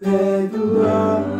perdurará.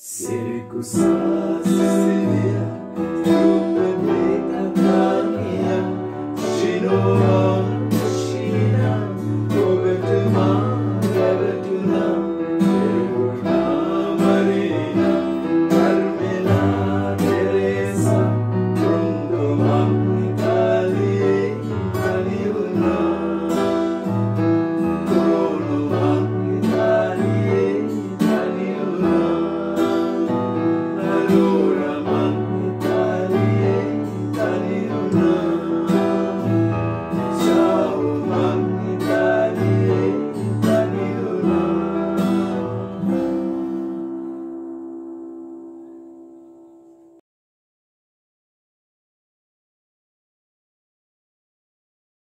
Hallelujah. love.